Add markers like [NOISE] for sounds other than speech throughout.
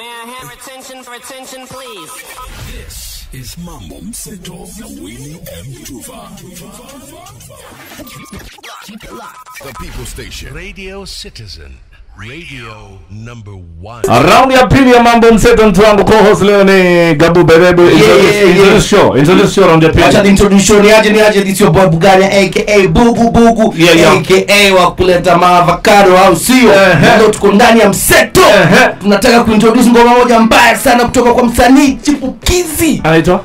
May I have attention for attention, please? This is Mambo Mseto na Winnie M. Tuva. The People Station. Radio Citizen. Radio number one. Raundi ya pili ya mambo mseto, mtu wangu co-host leo ni Gabu Bebebe. Introduce- yeah, yeah. introduce show, introduce show raundi ya Acha ni aje ni aje this your boy Bugania aka Bugu Bugu Yeah, yeah. aka wa kuleta maavocado au sio? Ehe. Ndio tuko ndani ya mseto. Tunataka kuintroduce ngoma moja mbaya sana kutoka kwa msanii chipukizi. Anaitwa?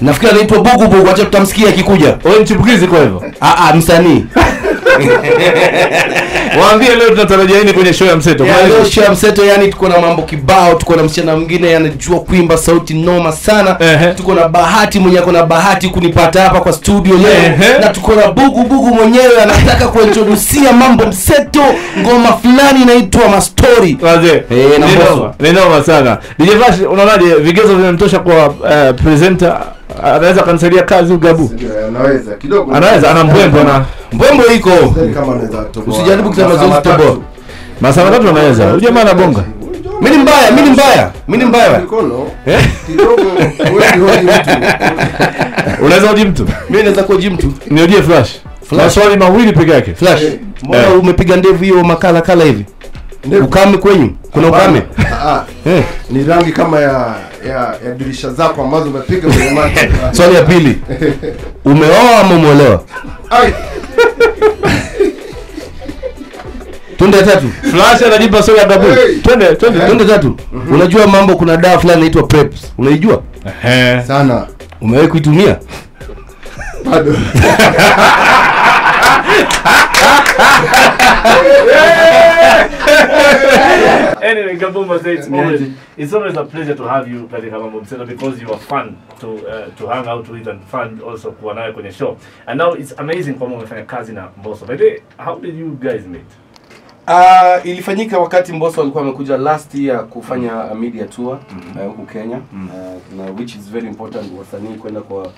Nafikiri anaitwa Bugu Bugu, acha tutamsikia akikuja. Wewe ni chipukizi kwa hivyo. Ah ah msanii. [LAUGHS] [LAUGHS] Waambie leo tunatarajia nini kwenye show ya mseto. Kwa leo show ya mseto yani tuko na mambo kibao tuko na msichana mwingine anajua kuimba sauti noma sana Ehe. tuko na bahati mwenye ako na bahati kunipata hapa kwa studio leo Ehe. na tuko na bugu bugu mwenyewe anataka kuintrodusia mambo mseto ngoma fulani inaitwa mastori. Eh, na Ni noma, Ni noma sana. Unaonaje vigezo vimemtosha kwa uh, presenter anaweza kanisaidia kazi ugabu anaweza kidogo Anaweza ana mbwembo na mbwembo iko. Usijaribu kusema mazoezi toboa. masaa matatu anaweza. Huyu jamaa anabonga. mi ni mbaya mi ni mbaya mi ni mbaya Mikono, kidogo huwezi hoji mtu. [LAUGHS] Unaweza uji mtu? mi naweza kuoji mtu Niojie Flash. Maswali mawili peke yake. flash Eh, mbona eh. umepiga ndevu hiyo makala kala hivi. Ukame kwenyu? Kuna ukame? Ah, ah. eh. ni rangi kama ya ya, ya dirisha zako ambazo umepiga kwenye macho. [LAUGHS] Swali ya pili. Umeoa ama umeolewa Ai, tunde tatu. Flash anajipa swali ya dabu. Hey. Twende, twende. tunde tatu. Unajua mambo kuna dawa fulani inaitwa preps. Unaijua? Ehe. sana. Umewahi kuitumia? Bado [LAUGHS] [LAUGHS] Anyway, Kabumba says it's always it's always a pleasure to have you katika Kabumba because you are fun to uh, to hang out with and fun also kuwa on kwenye show. And now it's amazing kwamba umefanya kazi na Mbosso. By the way, how did you guys meet? Uh, ilifanyika wakati Mbosso alikuwa amekuja last year kufanya a media tour mm -hmm. uh, huku Kenya uh, na which is very important wasanii kwenda kwa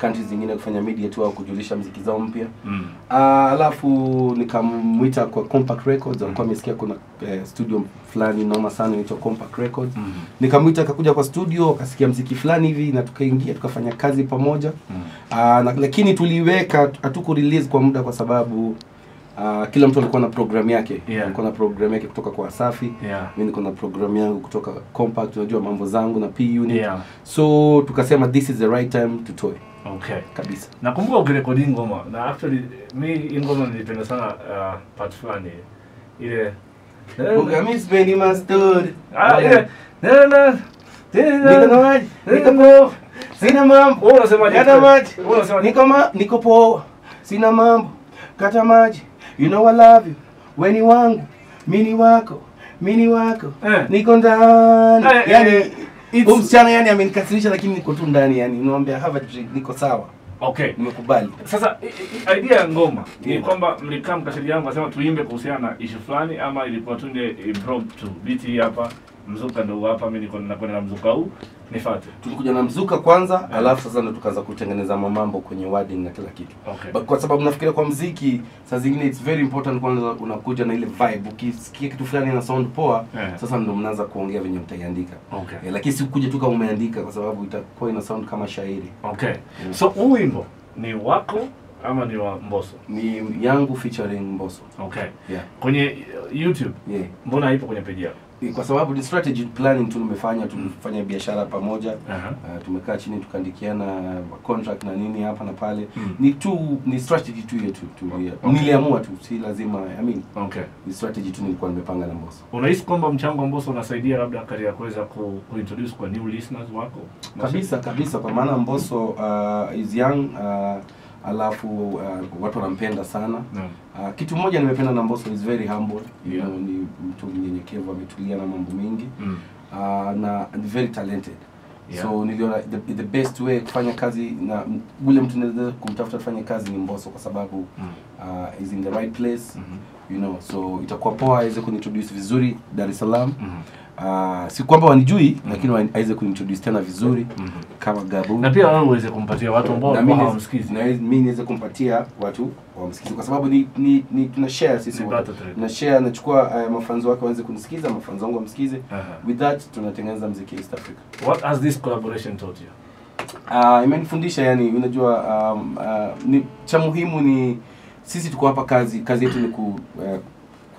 countries zingine kufanya media tour au kujulisha mziki zao mpya Mm. uh, alafu nikamwita kwa Compact Records alikuwa amesikia kuna eh, studio fulani noma sana inaitwa Compact Records Mm. nikamwita akakuja kwa studio akasikia mziki fulani hivi na tukaingia tukafanya kazi pamoja Mm. uh, na, lakini tuliweka hatuku release kwa muda kwa sababu uh, kila mtu alikuwa na program yake Yeah. alikuwa na program yake kutoka kwa Wasafi Yeah. mimi niko na program yangu kutoka Compact unajua mambo zangu na P unit Yeah. so tukasema this is the right time tutoe Okay. kabisa Nakumbuka ukirekodi ngoma na actually mi hii ngoma nilipenda sana uh, part fulani ile mastori Ah, ile na na Niko na maji, niko poa, sina mambo. Wewe unasemaje? Kata maji, Wewe unasema niko ma, niko po. sina mambo. Kata maji, you know I love you. Weni wangu, mini wako, mini wako, Eh. niko ndani. Eh, eh, Yani it's- huyu msichana yani amenikasirisha, lakini niko tu ndani, yani niwaambia have a drink, niko sawa, Okay. nimekubali. Sasa idea ya ngoma ni Yeah. kwamba mlikaa mkashirikiana mkasema tuimbe kuhusiana na issue fulani, ama ilikuwa tu impromptu beat hapa, mzuka ndio hapa, mimi niko nakwenda na mzuka huu, nifuate. Tulikuja na mzuka kwanza, yeah. alafu sasa ndo tukaanza kutengeneza mamambo kwenye wedding na kila kitu. Okay. But kwa sababu nafikiria kwa mziki saa zingine it's very important kwanza unakuja na ile vibe ukisikia kitu fulani na sound poa Yeah. sasa ndo mnaanza kuongea venye mtaiandika Okay. Yeah, lakini si kuja tu kama umeandika kwa sababu itakuwa ina sound kama shairi Okay. So huu wimbo ni wako ama ni wa Mbosso? ni yangu featuring Mbosso Okay. yeah. Kwenye YouTube Yeah. mbona haipo kwenye page yako? Ni kwa sababu ni strategy planning tu nimefanya tumefanya biashara pamoja uh -huh. Uh, tumekaa chini tukaandikiana contract na nini hapa na pale Mm. ni tu ni strategy tu yetu tu. Okay. niliamua tu si lazima I mean Okay. ni strategy tu nilikuwa nimepanga na Mbosso Unahisi kwamba mchango wa Mbosso unasaidia labda katika kuweza ku, ku introduce kwa new listeners wako? kabisa kabisa kwa maana Mbosso uh, is young uh, alafu uh, watu wanampenda sana yeah. uh, kitu mmoja nimependa na Mbosso is very humble yeah. you know, ni mtu mnyenyekevu ametulia na mambo mengi Mm. uh, na very talented Yeah. so niliona the, the best way kufanya kazi na ule mtu naweza kumtafuta kufanya kazi ni Mbosso kwa sababu Mm. uh, is in the right place mm -hmm. you know so itakuwa poa aweze kunintroduce vizuri Dar es Salaam Mhm. Uh, si kwamba wanijui mm -hmm. lakini aweze kuintroduce tena vizuri mm -hmm. kama Gabu. Na pia wewe uweze kumpatia watu ambao na mimi hawamsikizi. na mimi niweze kumpatia watu wamsikize. Kwa sababu ni, ni, ni tuna share sisi na wote. share nachukua uh, mafanzo wake waanze kunisikiza mafanzo wangu wamsikize. -huh. with that tunatengeneza muziki East Africa. What has this collaboration taught you? Uh, imenifundisha yani unajua um, uh, ni, cha muhimu ni sisi tuko hapa kazi kazi yetu ni ku, uh,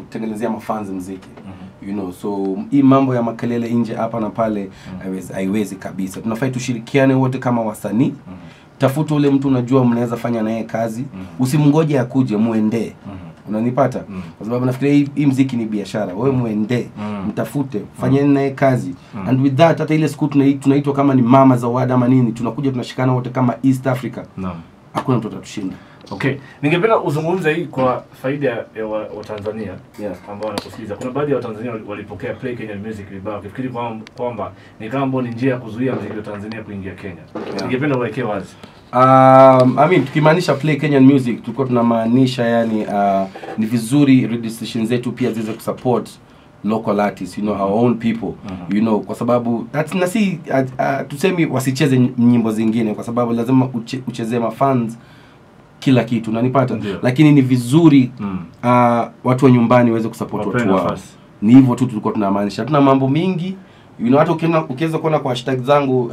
kutengenezea mafans mziki you know. So hii mambo ya makelele nje hapa na pale haiwezi haiwezi kabisa. Tunafai tushirikiane wote kama wasanii. Tafuta ule mtu unajua mnaweza fanya naye kazi. Usimngoje akuje muendee. Unanipata? Kwa sababu nafikiria hii, hii mziki ni biashara. Wewe muendee mtafute fanyeni naye kazi. And with that hata ile siku tunaitwa kama ni mama za wada ama nini tunakuja tunashikana wote kama east africa. Naam. Hakuna mtu atatushinda Okay, ningependa uzungumze hii kwa faida ya wa- Watanzania Yeah. ambao wanakusikiliza. Kuna baadhi ya Watanzania wali- walipokea Play Kenyan Music vibaya wakifikiri kwamba ni kama ni njia ya kuzuia muziki wa Tanzania kuingia Kenya. Yeah. Ningependa uwekee wazi. Um, I mean tukimaanisha play Kenyan music tulikuwa tunamaanisha yani uh, ni vizuri radio station zetu pia ziweze kusupport local artists you know our own people you know kwa sababu that, na si uh, uh, tusemi wasicheze nyimbo zingine kwa sababu lazima uche, uchezee mafans kila kitu nanipata Ndio. lakini ni vizuri Mm. uh, watu wa nyumbani waweze kusupport watu wao ni hivyo tu tulikuwa tunamaanisha hatuna mambo mingi you know, hata ukiweza kuona kwa hashtag zangu uh,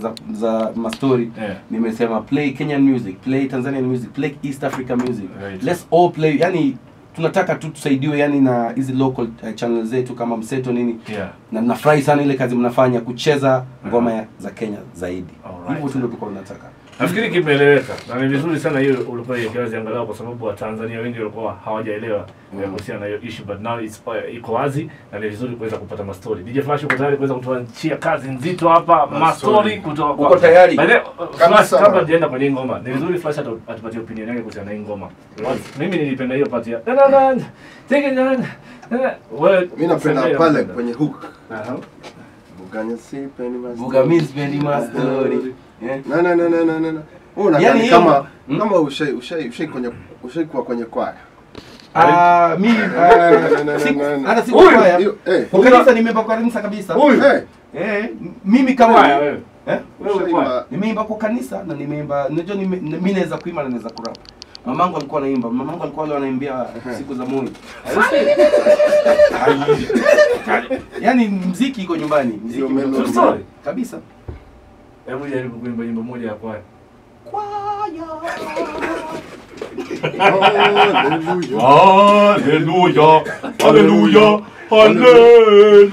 za, za mastori Yeah. nimesema play Kenyan music play Tanzanian music play East Africa music Right. let's all play yani tunataka tu tusaidiwe yani na hizi local uh, channel zetu kama mseto nini Yeah. na nafurahi sana ile kazi mnafanya kucheza ngoma uh -huh. za Kenya zaidi hivyo tu ndio tulikuwa tunataka Nafikiri kimeeleweka. Na ni vizuri sana hiyo ulikuwa ikiwazi angalau kwa sababu Watanzania wengi walikuwa hawajaelewa mm. kuhusiana na hiyo issue but now it's, uh, iko wazi na ni vizuri kuweza kupata mastori. DJ Flash uko tayari kuweza kutuachia kazi nzito hapa mastori kutoka Uko tayari? Flash kabla tujaenda kwenye ngoma ni vizuri Flash atupatie opinion yake kuhusiana na hii ngoma. Mimi nilipenda hiyo part ya na na na take it na Mimi napenda pale kwenye hook Yeah. Na na na na na na. na. Wewe Yaani unadhani kama Hmm? kama ushai ushai ushai kwenye ushai kuwa kwenye kwaya. Ah, mi hata si kwaya. eh. Kwa kanisa nimeimba kanisa kabisa. Eh, Eh, mimi kama wewe. eh? Wewe kwaya. Nimeimba kwa kanisa na nimeimba unajua mimi naweza kuimba na naweza kurap. Mamangu alikuwa anaimba, mamangu alikuwa wale wanaimbia siku za Moi. Yaani mziki iko nyumbani, mziki kabisa. Hebu jaribu kuimba nyimbo moja ya kwaya. Hallelujah. Hallelujah, hallelujah, hallelujah.